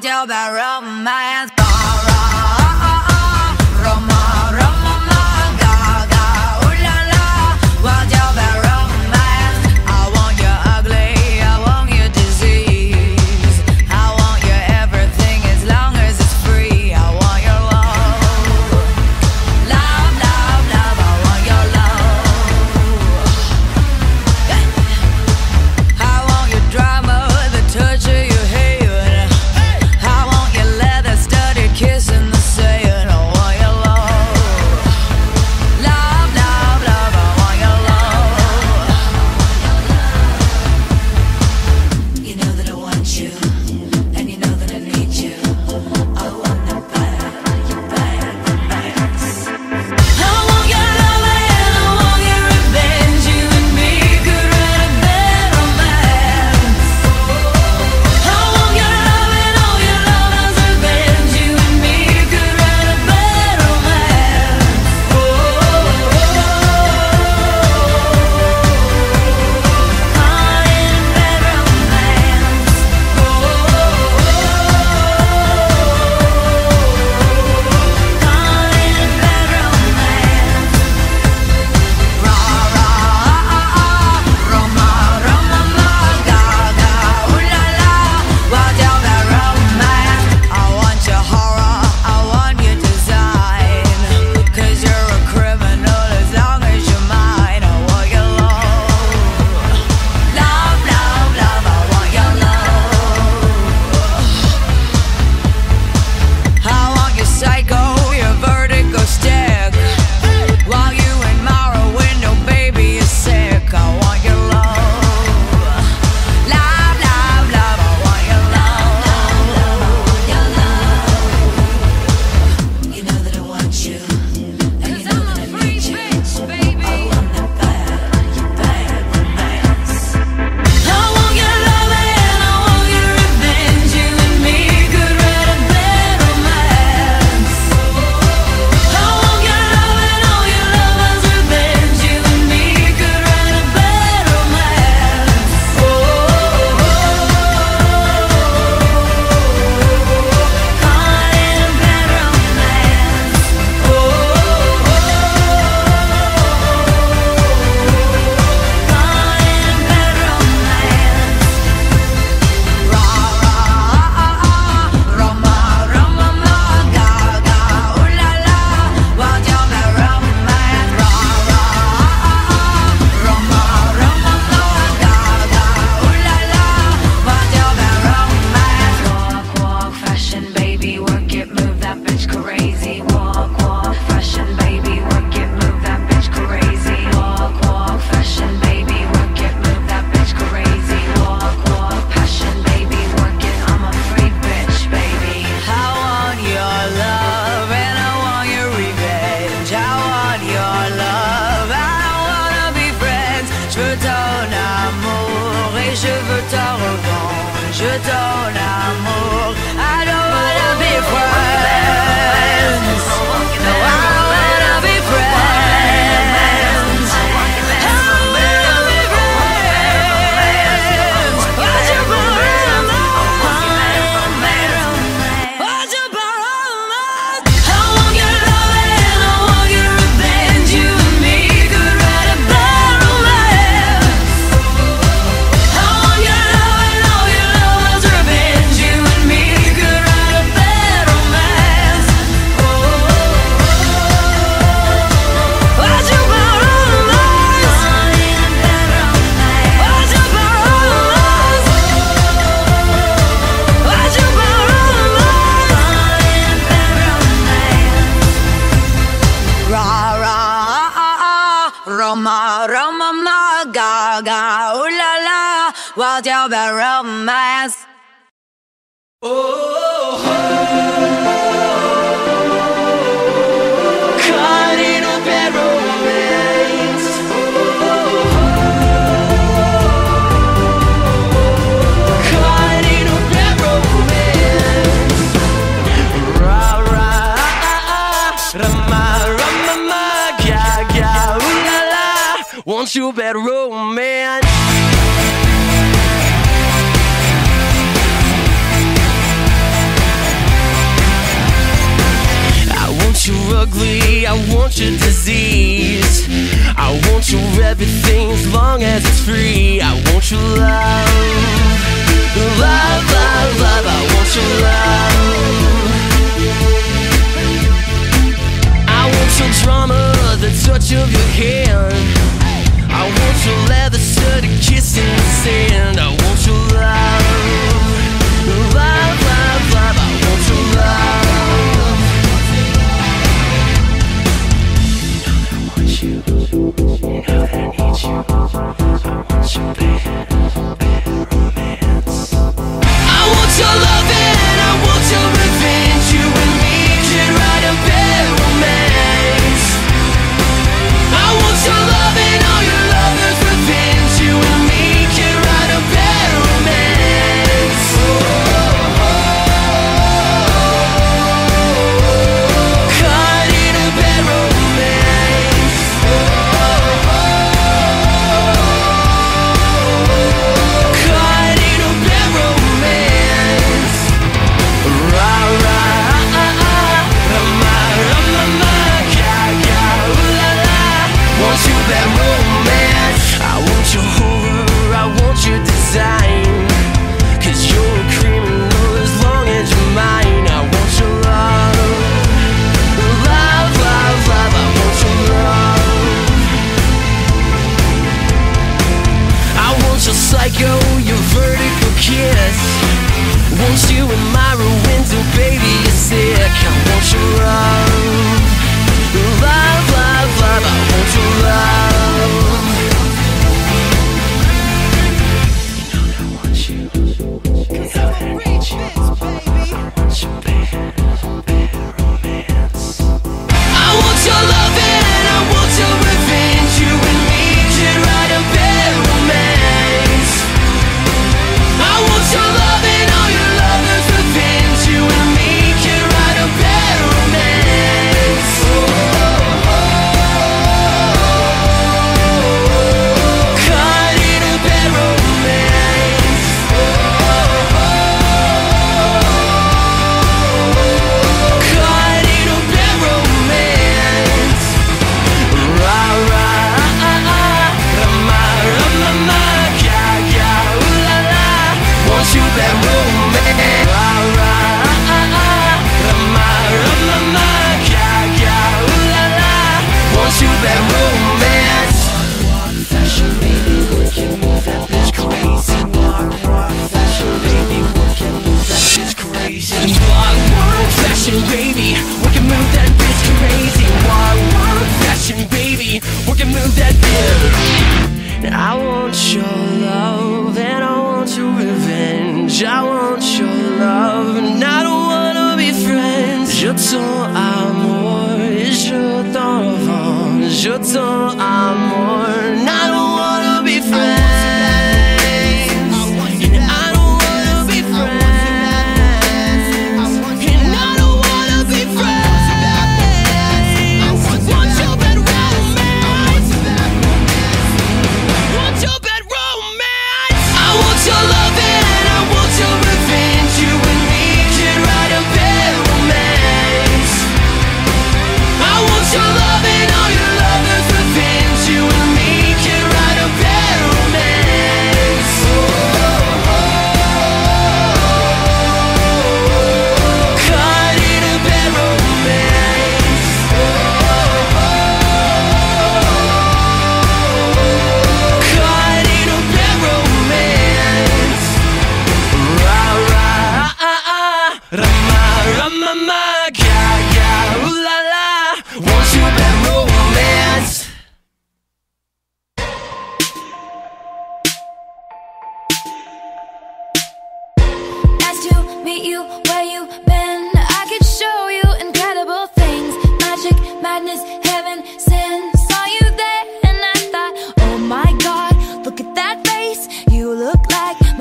talk about romance je donne à mon gaga, ooh la la, what's your romance? Oh, oh, oh, a bad you a bad? ugly, I want your disease. I want your everything as long as it's free. I want your love. Love, love, love, I want your love. I want your drama, the touch of your hand. I want your leather studded kiss in the sand. I want your love. be working with that bitch. I want your love and I want your revenge. I want your love and I don't wanna be friends. Je t'en amour je t'en revanche. Je t'en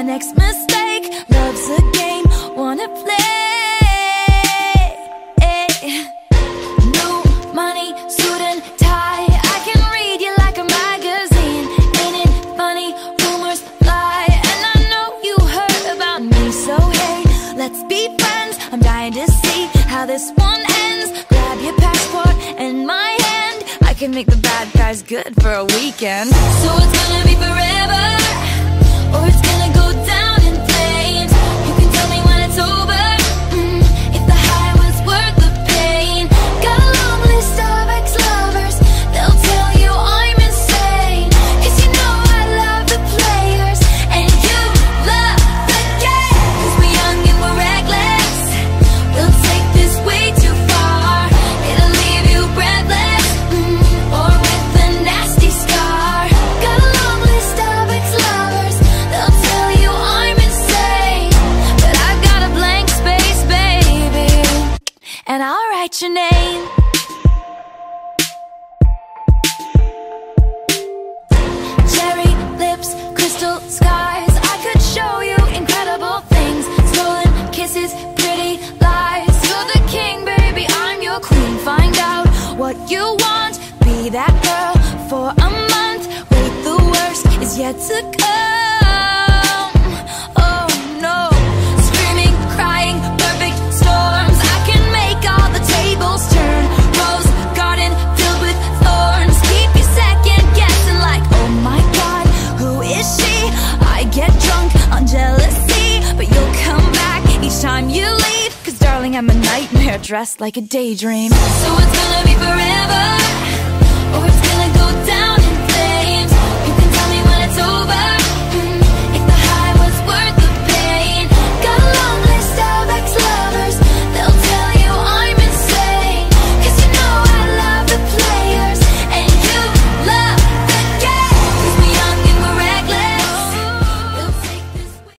my next mistake. Love's a game, wanna play. No money, suit and tie. I can read you like a magazine. Ain't it funny? Rumors fly, and I know you heard about me. So hey, let's be friends. I'm dying to see how this one ends. Grab your passport and my hand. I can make the bad guys good for a weekend. So it's gonna be forever, or it's gonna go down Cherry lips, crystal skies. I could show you incredible things. Stolen kisses, pretty lies. You're the king, baby. I'm your queen. Find out what you want. Be that girl for a month. Wait, the worst is yet to come. Dressed like a daydream. So it's gonna be forever,